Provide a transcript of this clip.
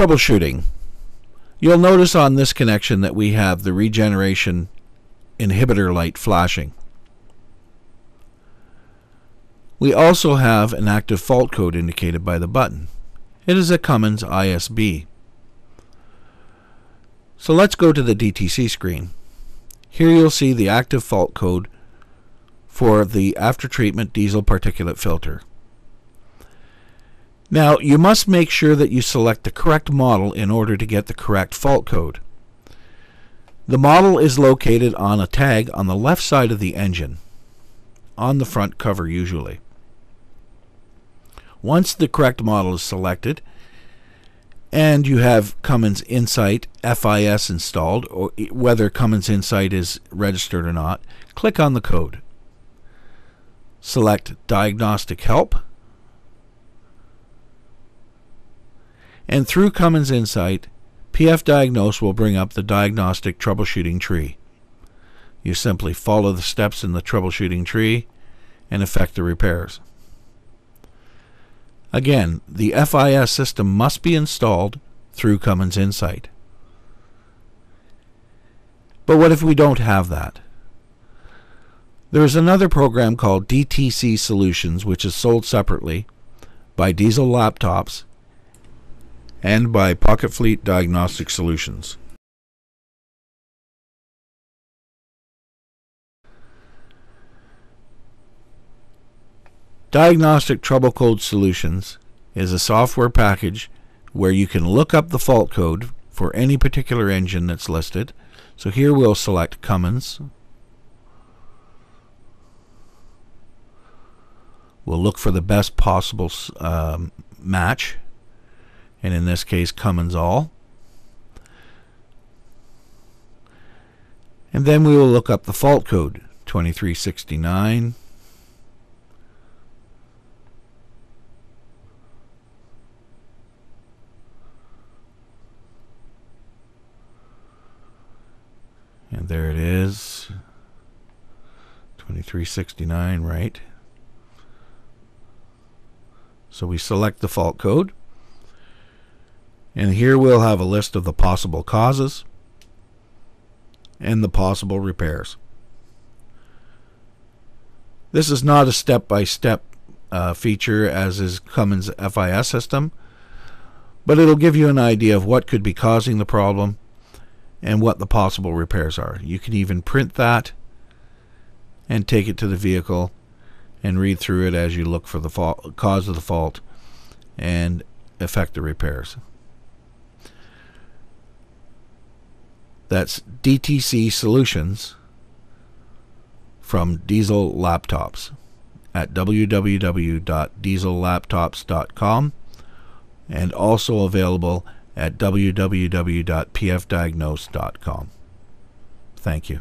Troubleshooting. You'll notice on this connection that we have the regeneration inhibitor light flashing. We also have an active fault code indicated by the button. It is a Cummins ISB. So let's go to the DTC screen. Here you'll see the active fault code for the after treatment diesel particulate filter. Now you must make sure that you select the correct model in order to get the correct fault code. The model is located on a tag on the left side of the engine, on the front cover usually. Once the correct model is selected, and you have Cummins Insite FIS installed, or whether Cummins Insite is registered or not, click on the code. Select Diagnostic Help, and through Cummins Insite, PF Diagnose will bring up the diagnostic troubleshooting tree. You simply follow the steps in the troubleshooting tree and effect the repairs. Again, the FIS system must be installed through Cummins Insight. But what if we don't have that? There is another program called DTC Solutions, which is sold separately by Diesel Laptops and by Pocket Fleet Diagnostic Solutions. Diagnostic Trouble Code Solutions is a software package where you can look up the fault code for any particular engine that's listed. So here we'll select Cummins. We'll look for the best possible um, match, and in this case, Cummins All. And then we will look up the fault code 2369. And there it is. 2369, right? So we select the fault code. And here we'll have a list of the possible causes and the possible repairs. This is not a step-by-step uh, feature as is Cummins FIS system, but it'll give you an idea of what could be causing the problem and what the possible repairs are. You can even print that and take it to the vehicle and read through it as you look for the fault, cause of the fault and effect the repairs. That's DTC Solutions from Diesel Laptops at www.diesellaptops.com and also available at www.pfdiagnose.com. Thank you.